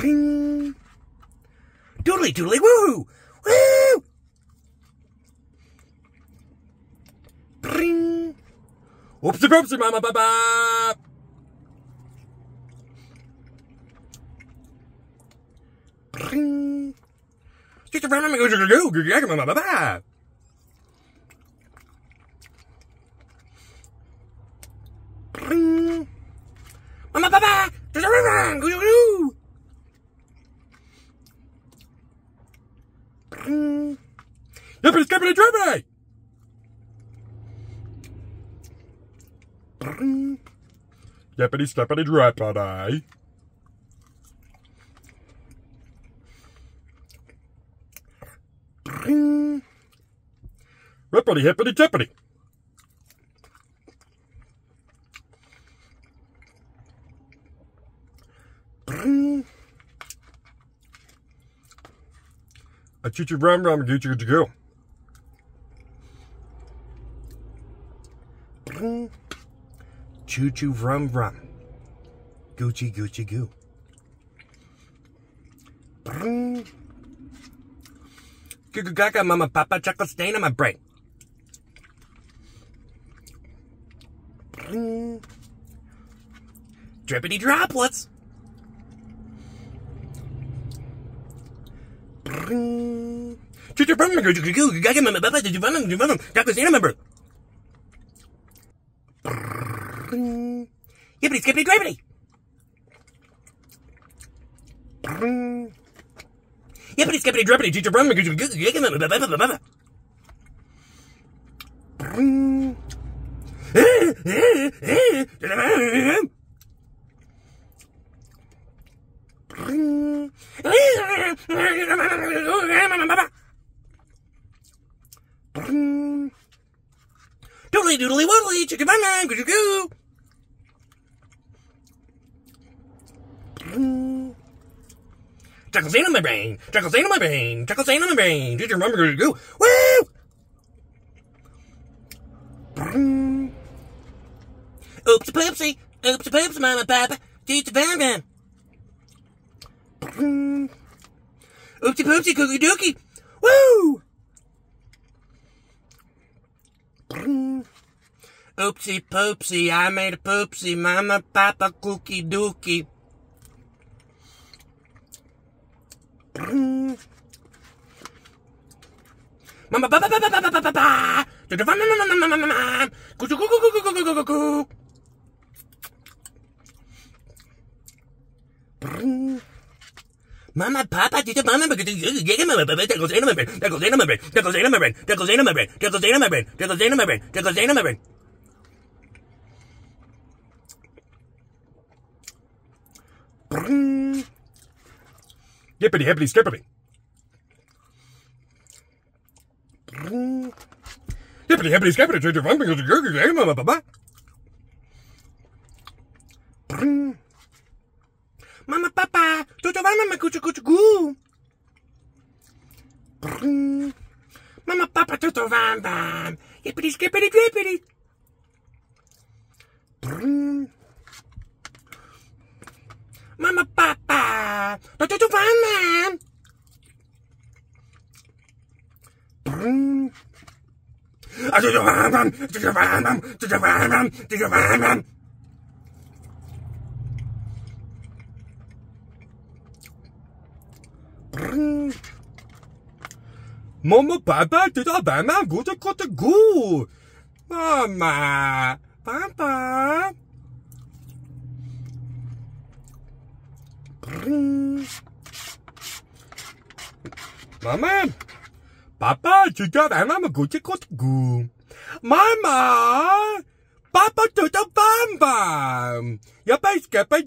Bring. Doodly doodly woo! Woo! Bring. Whoopsie poopsie mama ba ba! Bring. Just around and go to go go go mama ba ba! Bring. Mama ba ba! Just around go go go! Yippity skippity drippity! Yippity skippity drippity! Rippity hippity tippity! Bring. A choo choo rum goo choo choo goo. Choo choo rum rum. Gucci Gucci goo. Goo goo gaga mama papa chocolate stain on my brain. Drippity droplets. Yippity skippity drippity. Yippity skippity drippity. Teacher Brum. Yippity skippity drippity. Totally doodly woodly, chicken bang bang, goo goo. Mm. Chuckle stain my brain, chuckles in my brain, chuckles in my brain, did you remember goo goo? Woo! Mm. Oopsie poopsie, oopsie poopsie, mama papa, did you bang bang? Oopsie poopsie, cookie dookie, woo! Poopsie, poopsie, I made a poopsie, mama, papa, cookie dookie. Mama, papa, papa, papa, papa, papa, Mama, Papa, did you mama get my brain? Tickles in my brain. Tickles in my brain. Tickles in my brain. Tickles in my brain. Tickles in my brain. Tickles in my brain. Tickles in my brain. Yippity hippity skippity. Yippity hippity skippity. Change your fun because you're blah blah blah. Mama papa, tutto va mamma cuccio cuccio goo. Mama papa tutto va bam. Yippity skippity drippity choo choo fun, fun. Mama, papa, did I buy my good got to go? Mama, papa. Ring. Mama, Papa, you got anama gucci kotgu. Mama, Papa do the bamba. Your base get by